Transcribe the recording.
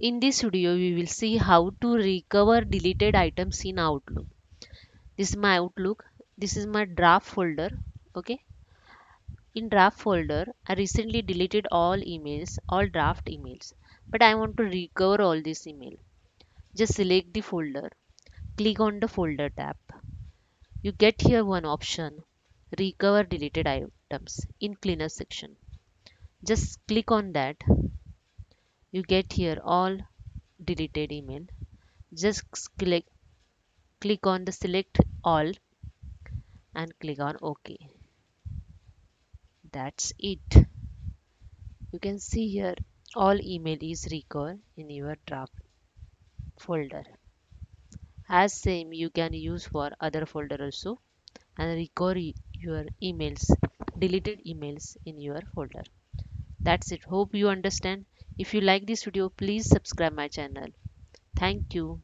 In this video, we will see how to recover deleted items in Outlook. This is my Outlook. This is my draft folder. Okay. In draft folder, I recently deleted all emails, all draft emails, but I want to recover all this email. Just select the folder. Click on the folder tab. You get here one option, recover deleted items in cleaner section. Just click on that you get here all deleted email. Just click click on the select all and click on ok. That's it. You can see here all email is recovered in your draft folder. As same you can use for other folder also and recover your emails deleted emails in your folder. That's it. Hope you understand if you like this video please subscribe my channel. Thank you